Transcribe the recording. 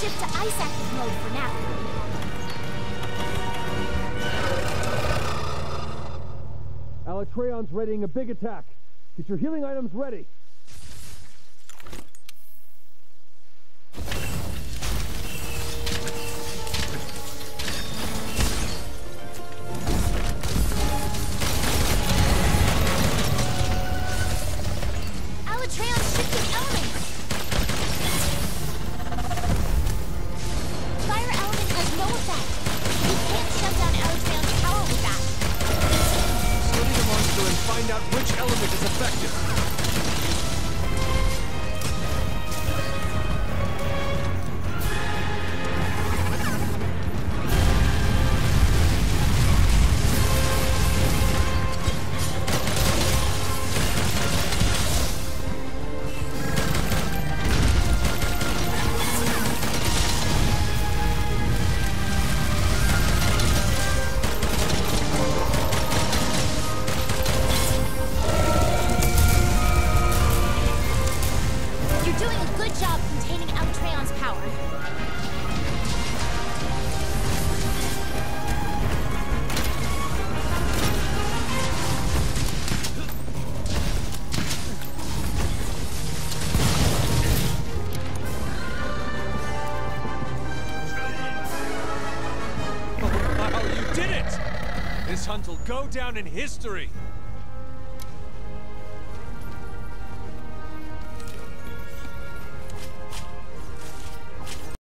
shift to ice active mode for now. Alatreon's readying a big attack. Get your healing items ready. Find out which element is effective. You're doing a good job containing Alatreon's power. Oh, wow, you did it! This hunt will go down in history.